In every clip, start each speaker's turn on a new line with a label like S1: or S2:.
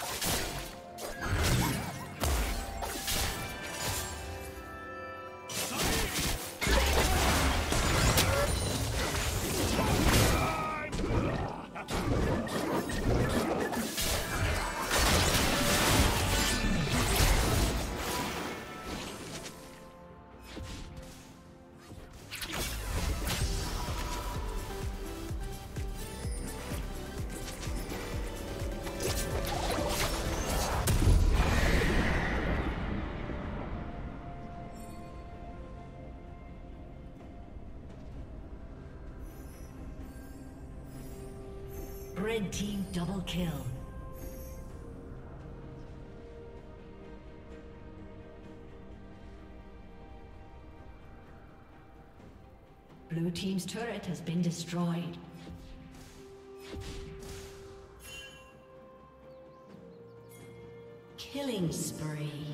S1: you Red team double kill. Blue team's turret has been destroyed. Killing spree.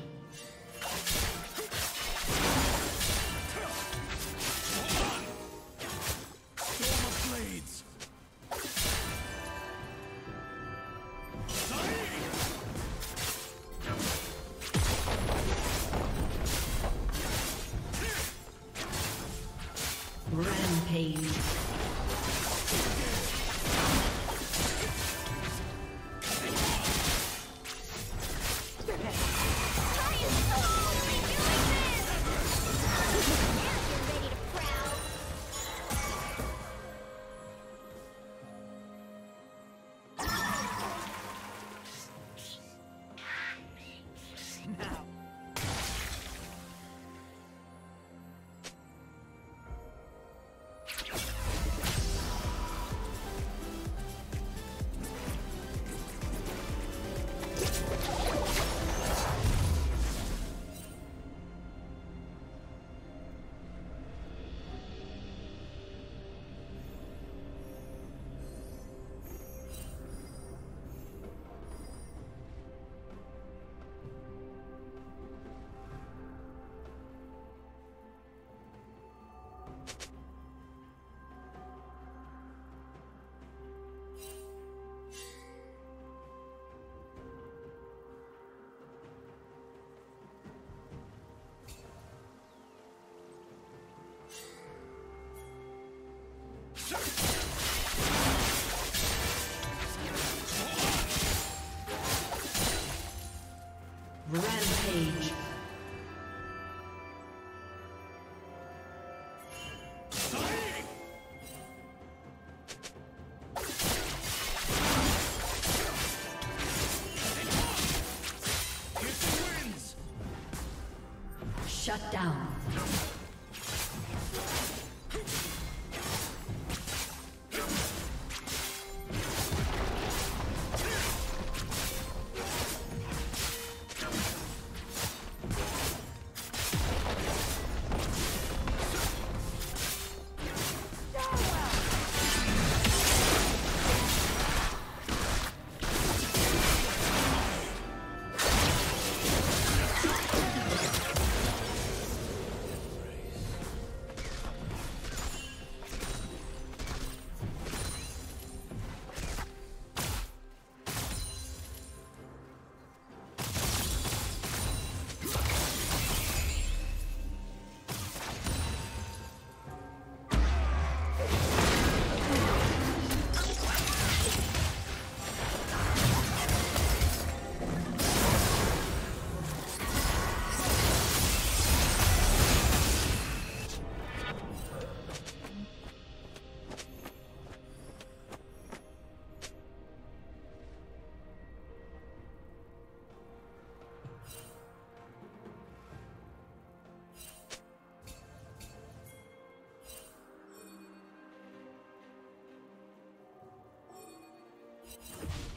S1: Shut down. Down. dragon.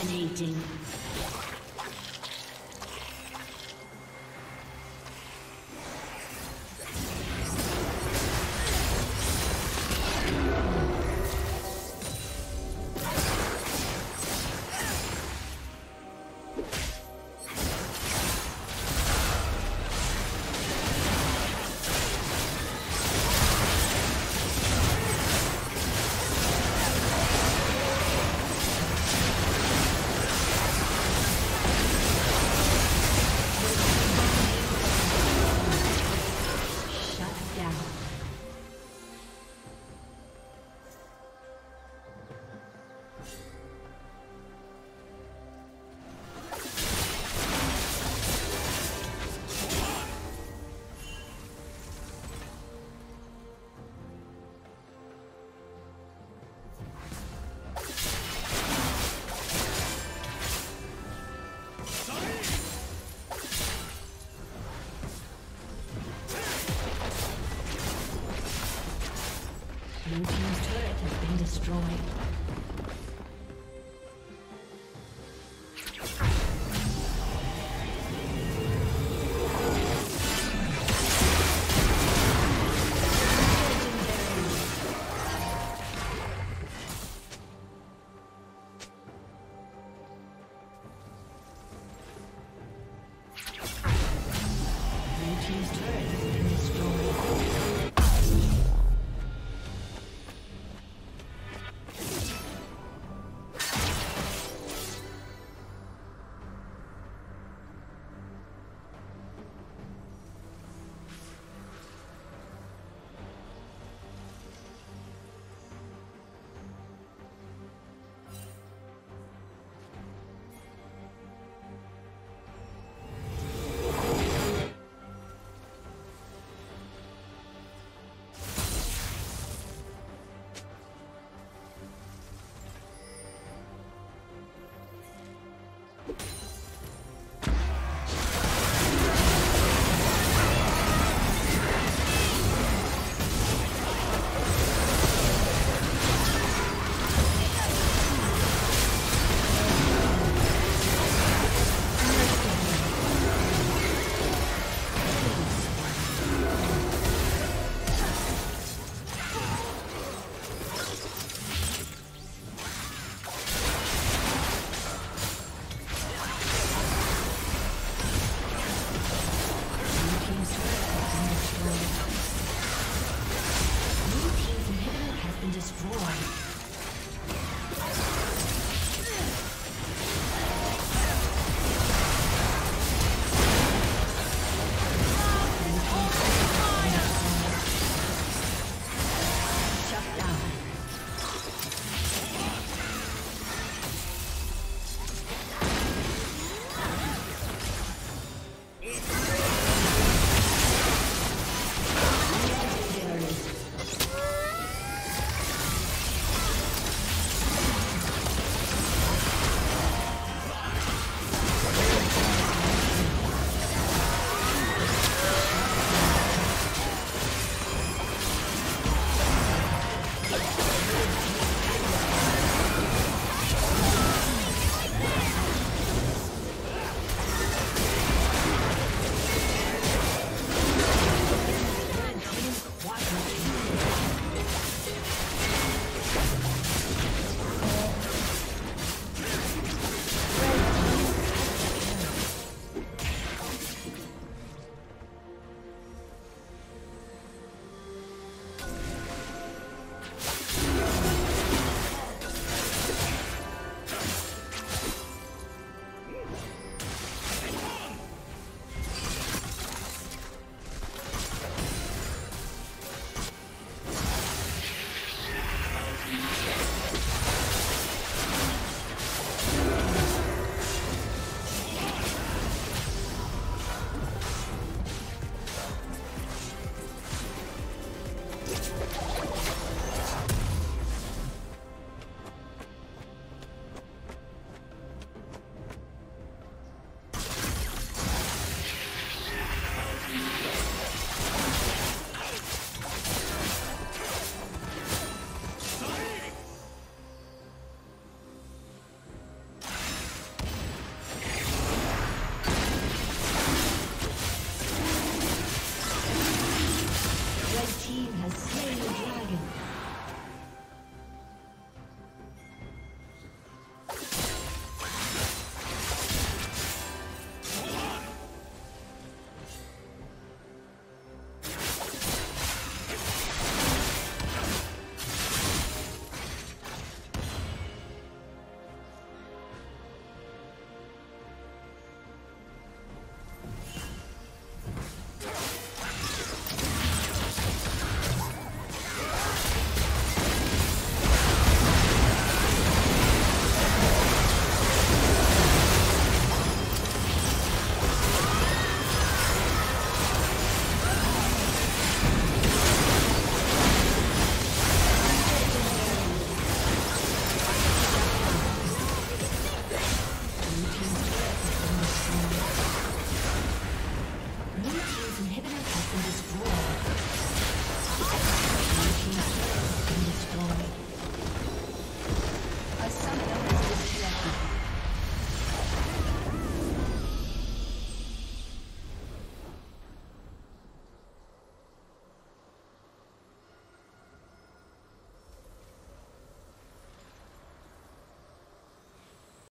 S1: Dominating.